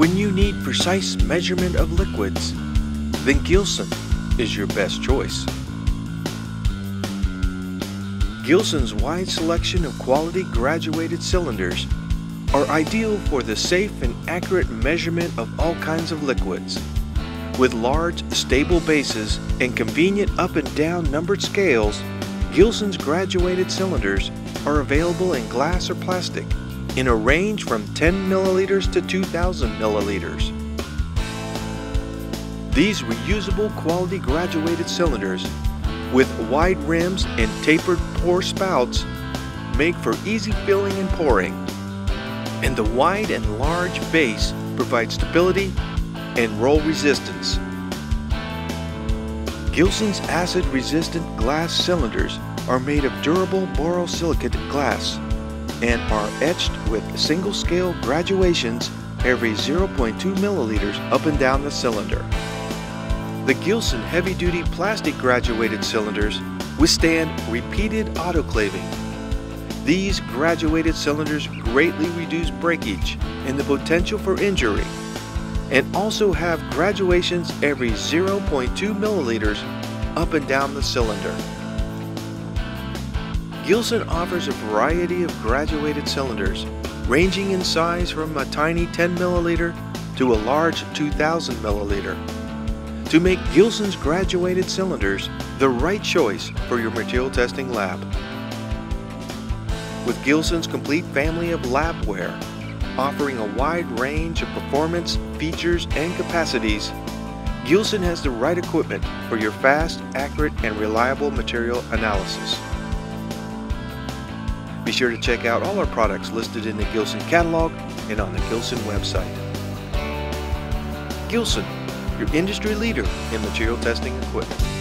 When you need precise measurement of liquids, then Gilson is your best choice. Gilson's wide selection of quality graduated cylinders are ideal for the safe and accurate measurement of all kinds of liquids. With large, stable bases and convenient up and down numbered scales, Gilson's graduated cylinders are available in glass or plastic in a range from 10 milliliters to 2,000 milliliters. These reusable quality graduated cylinders with wide rims and tapered pour spouts make for easy filling and pouring. And the wide and large base provides stability and roll resistance. Gilson's acid-resistant glass cylinders are made of durable borosilicate glass and are etched with single-scale graduations every 0.2 milliliters up and down the cylinder. The Gilson heavy-duty plastic graduated cylinders withstand repeated autoclaving. These graduated cylinders greatly reduce breakage and the potential for injury and also have graduations every 0.2 milliliters up and down the cylinder. Gilson offers a variety of graduated cylinders ranging in size from a tiny 10 milliliter to a large 2000 milliliter to make Gilson's graduated cylinders the right choice for your material testing lab. With Gilson's complete family of labware, offering a wide range of performance, features, and capacities, Gilson has the right equipment for your fast, accurate, and reliable material analysis. Be sure to check out all our products listed in the Gilson catalog and on the Gilson website. Gilson your industry leader in material testing equipment.